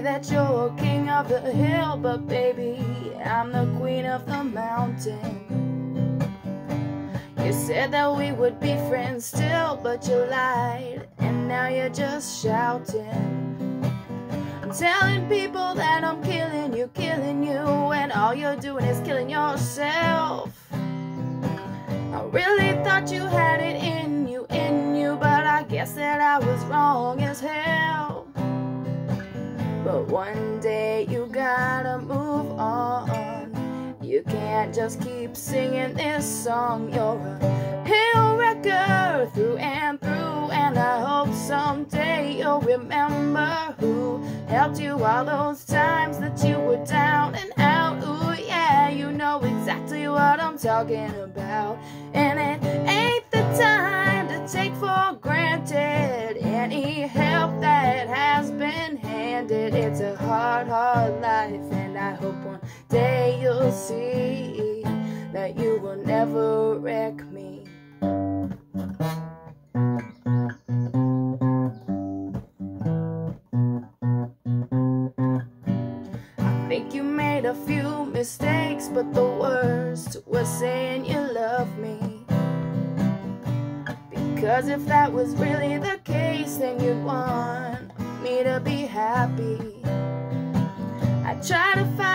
that you're king of the hill, but baby, I'm the queen of the mountain. You said that we would be friends still, but you lied, and now you're just shouting. I'm telling people that I'm killing you, killing you, and all you're doing is killing yourself. I really thought you had it in you, in you, but I guess that I was wrong as hell. But one day you gotta move on. You can't just keep singing this song. You're a hill wrecker through and through, and I hope someday you'll remember who helped you all those times that you were down and out. Ooh, yeah, you know exactly what I'm talking about. And it ain't the time to take for granted hope one day you'll see that you will never wreck me. I think you made a few mistakes, but the worst was saying you love me. Because if that was really the case, then you'd want me to be happy. I try to but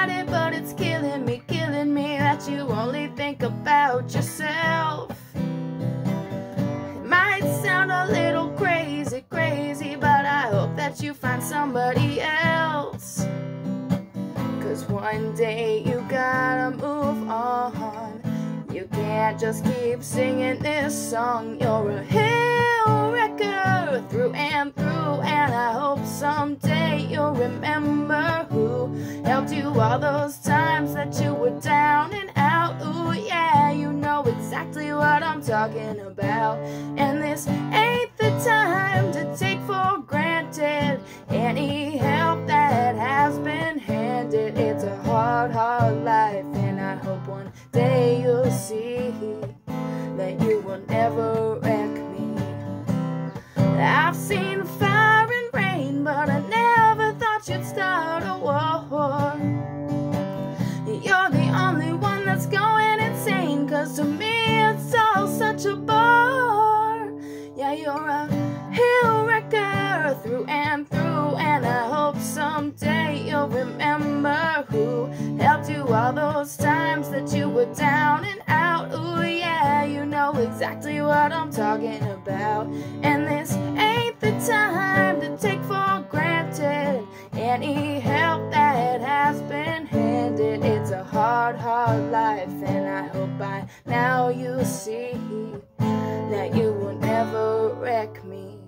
it's killing me, killing me that you only think about yourself. It might sound a little crazy, crazy, but I hope that you find somebody else. Cause one day you gotta move on. You can't just keep singing this song. You're a hill wrecker through and through, and I hope someday you'll remember who helped you all those times that you were down and out. Ooh, yeah, you know exactly what I'm talking about. And this ain't the time to take for granted any help that has been handed. It's a hard, hard life, and I hope one day you'll see that you will never wreck me. I've seen fire and rain, but I never thought you'd start a war. Cause to me it's all such a bore. Yeah, you're a hill wrecker through and through, and I hope someday you'll remember who helped you all those times that you were down and out. Ooh, yeah, you know exactly what I'm talking about. And this ain't the time to take for granted any help that has been handed. It's a hard, hard life, you will never wreck me.